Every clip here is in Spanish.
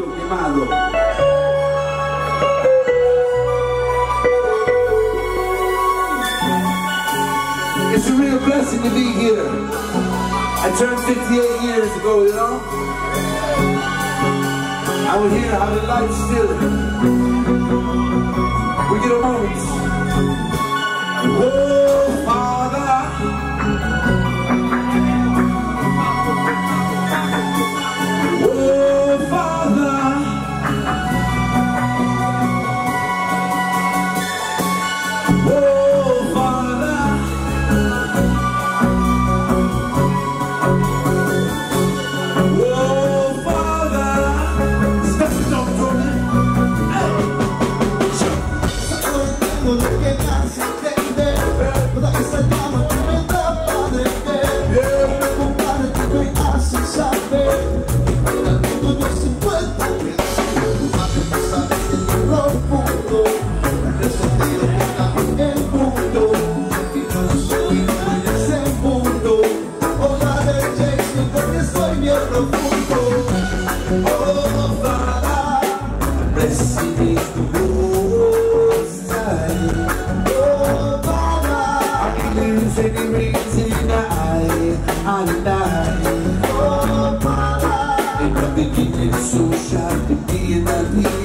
punto quemado. It's a real blessing to be here. I turned 58 years ago, you know? I was here, how the lights still. We get a moment. Oh,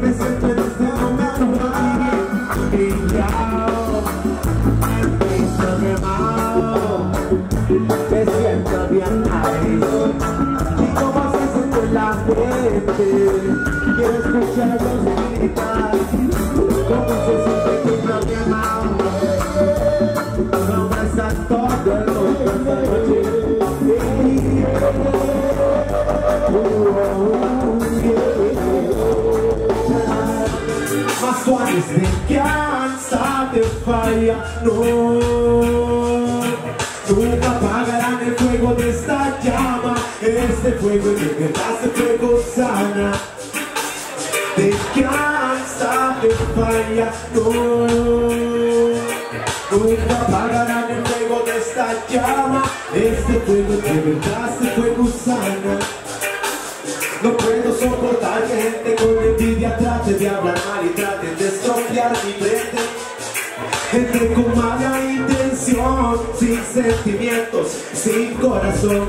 me siento bien nice Y como se siente la gente Quiero escucharlos gritar Como se siente que está quemado está todo Mas suaves de cansa de falla No. Nunca apagarán el fuego de esta llama. Este fuego de verdad este fuego sana. Te cansa de falla No. Nunca apagarán el fuego de esta llama. Este fuego de verdad este fuego sana intención, sin sentimientos, sin corazón.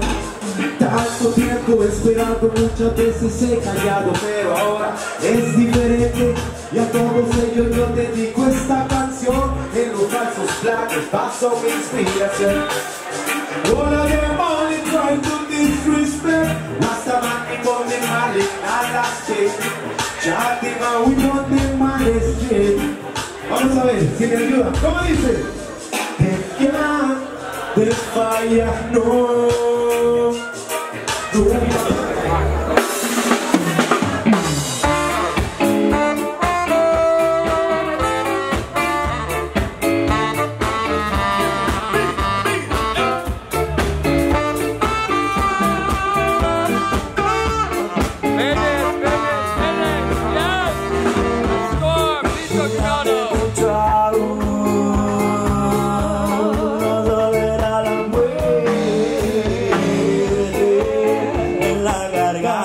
Tanto tiempo esperando, muchas veces he callado, pero ahora es diferente. Y a todos ellos yo dedico esta canción. En los falsos planes paso mi inspiración. All of them only trying to disrespect Rastaman y con de mal a las que Chatima don't de mal straight Vamos a ver, si me ayuda, ¿cómo dice? This fire, no. Do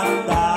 banda.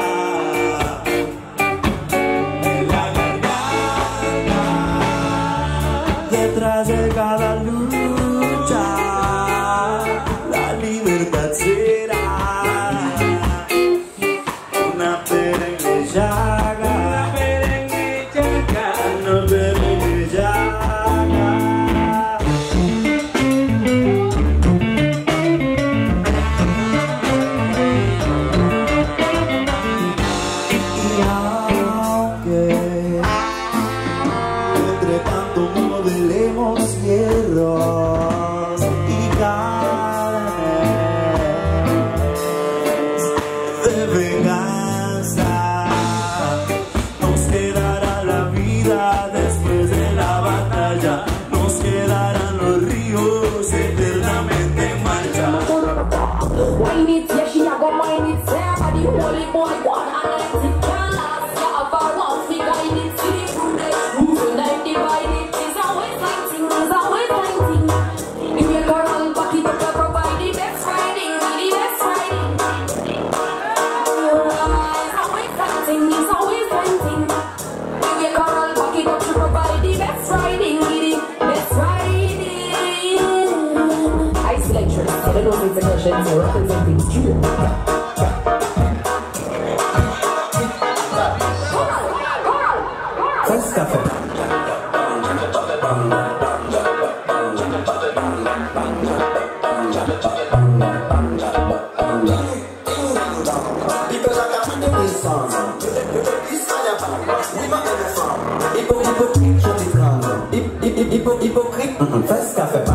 Music Machines. Hypocrite, hypocrite,